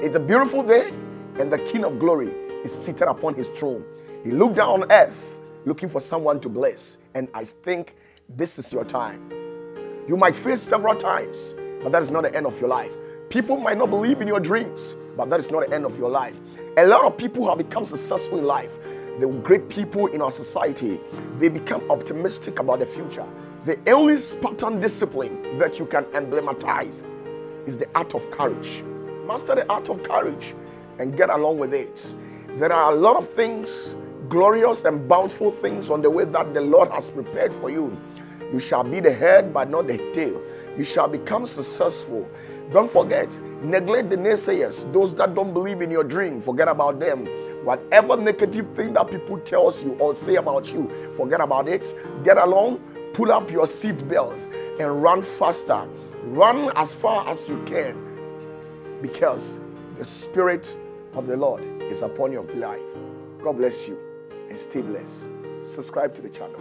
It's a beautiful day, and the King of Glory is seated upon his throne. He looked down on earth looking for someone to bless, and I think this is your time. You might face several times, but that is not the end of your life. People might not believe in your dreams, but that is not the end of your life. A lot of people have become successful in life. The great people in our society, they become optimistic about the future. The only Spartan discipline that you can emblematize is the art of courage. Master the art of courage and get along with it. There are a lot of things, glorious and bountiful things on the way that the Lord has prepared for you. You shall be the head, but not the tail. You shall become successful. Don't forget, neglect the naysayers, those that don't believe in your dream, forget about them. Whatever negative thing that people tells you or say about you, forget about it. Get along, pull up your seat belt and run faster. Run as far as you can because the Spirit of the Lord is upon your life. God bless you and stay blessed. Subscribe to the channel.